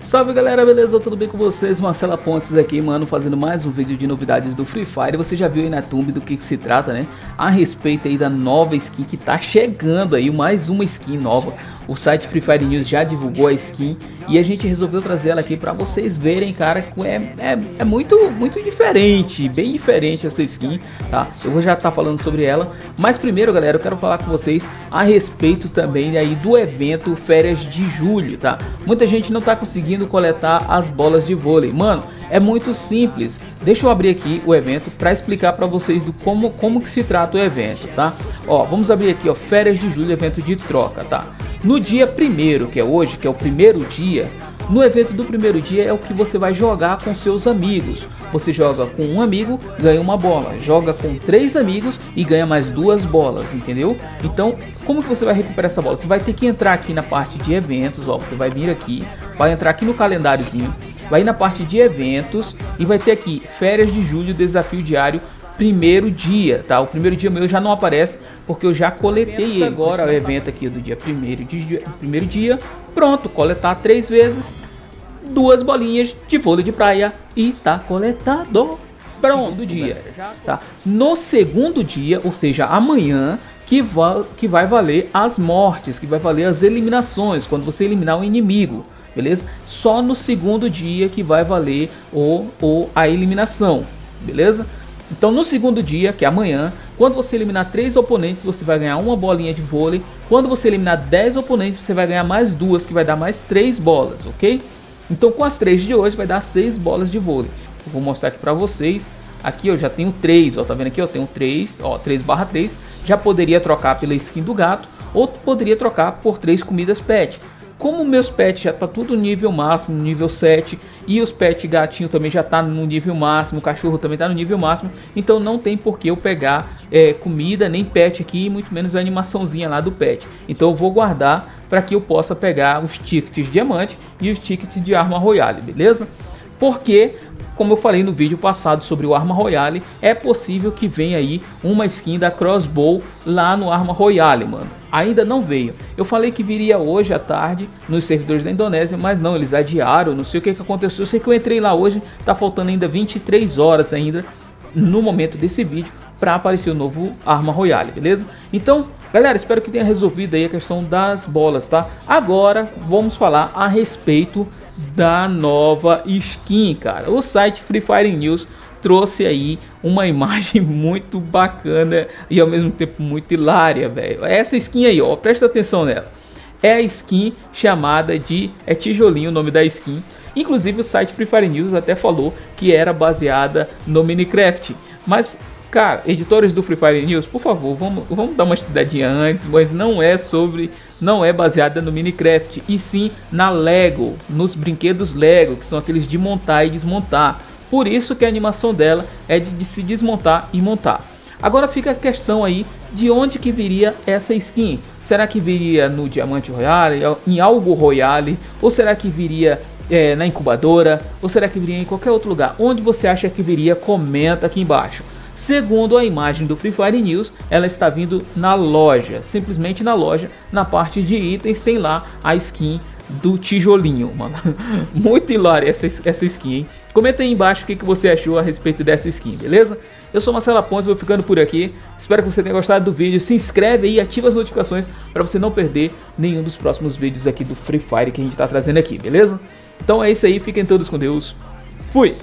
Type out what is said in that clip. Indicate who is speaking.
Speaker 1: Salve galera, beleza? Tudo bem com vocês? Marcela Pontes aqui, mano, fazendo mais um vídeo de novidades do Free Fire. Você já viu aí na thumb do que, que, se trata, né? A respeito aí da nova skin que tá chegando aí, mais uma skin nova. O site Free Fire News já divulgou a skin e a gente resolveu trazer ela aqui pra vocês verem, cara, é, é, é muito, muito diferente, bem diferente essa skin, tá? Eu vou já estar tá falando sobre ela, mas primeiro, galera, eu quero falar com vocês a respeito também aí do evento Férias de Julho, tá? Muita gente não tá conseguindo conseguindo coletar as bolas de vôlei. Mano, é muito simples. Deixa eu abrir aqui o evento para explicar para vocês do como, como que se trata o evento, tá? Ó, vamos abrir aqui, ó, férias de julho, evento de troca, tá? No dia primeiro, que é hoje, que é o primeiro dia, no evento do primeiro dia é o que você vai jogar com seus amigos. Você joga com um amigo, ganha uma bola. Joga com três amigos e ganha mais duas bolas, entendeu? Então, como que você vai recuperar essa bola? Você vai ter que entrar aqui na parte de eventos, ó. Você vai vir aqui, vai entrar aqui no calendáriozinho, vai ir na parte de eventos e vai ter aqui férias de julho, desafio diário primeiro dia, tá? O primeiro dia meu já não aparece porque eu já coletei. Agora o evento aqui do dia primeiro, de, primeiro dia, pronto, coletar três vezes, duas bolinhas de vôlei de praia e tá coletado. Pronto, dia, tá? No segundo dia, ou seja, amanhã, que, va que vai valer as mortes, que vai valer as eliminações, quando você eliminar o inimigo, beleza? Só no segundo dia que vai valer o, o a eliminação, beleza? Então no segundo dia, que é amanhã, quando você eliminar 3 oponentes, você vai ganhar uma bolinha de vôlei. Quando você eliminar 10 oponentes, você vai ganhar mais duas, que vai dar mais 3 bolas, ok? Então com as 3 de hoje vai dar 6 bolas de vôlei. Eu vou mostrar aqui pra vocês. Aqui eu já tenho 3, ó, tá vendo aqui? Eu tenho 3, ó, 3 barra 3. Já poderia trocar pela skin do gato, ou poderia trocar por 3 comidas pet. Como meus pets já tá tudo nível máximo, nível 7, e os pet gatinho também já tá no nível máximo, o cachorro também tá no nível máximo, então não tem por que eu pegar é, comida, nem pet aqui, muito menos a animaçãozinha lá do pet. Então eu vou guardar para que eu possa pegar os tickets diamante e os tickets de arma royale, beleza? Porque como eu falei no vídeo passado sobre o Arma Royale, é possível que venha aí uma skin da Crossbow lá no Arma Royale, mano. Ainda não veio. Eu falei que viria hoje à tarde nos servidores da Indonésia, mas não, eles adiaram, não sei o que, que aconteceu. Eu sei que eu entrei lá hoje, tá faltando ainda 23 horas ainda no momento desse vídeo para aparecer o novo Arma Royale, beleza? Então, galera, espero que tenha resolvido aí a questão das bolas, tá? Agora, vamos falar a respeito da nova skin, cara. O site Free Fire News trouxe aí uma imagem muito bacana e ao mesmo tempo muito hilária, velho. Essa skin aí, ó, presta atenção nela. É a skin chamada de é tijolinho o nome da skin. Inclusive o site Free Fire News até falou que era baseada no Minecraft, mas Cara, editores do Free Fire News, por favor, vamos, vamos dar uma estudadinha antes, mas não é sobre, não é baseada no Minecraft, e sim na Lego, nos brinquedos Lego, que são aqueles de montar e desmontar. Por isso que a animação dela é de, de se desmontar e montar. Agora fica a questão aí de onde que viria essa skin. Será que viria no Diamante Royale, em algo Royale, ou será que viria é, na incubadora, ou será que viria em qualquer outro lugar? Onde você acha que viria? Comenta aqui embaixo. Segundo a imagem do Free Fire News, ela está vindo na loja, simplesmente na loja, na parte de itens tem lá a skin do tijolinho, mano. Muito hilária essa, essa skin, hein? Comenta aí embaixo o que, que você achou a respeito dessa skin, beleza? Eu sou Marcelo Pontes, vou ficando por aqui. Espero que você tenha gostado do vídeo. Se inscreve aí e ativa as notificações para você não perder nenhum dos próximos vídeos aqui do Free Fire que a gente está trazendo aqui, beleza? Então é isso aí, fiquem todos com Deus. Fui!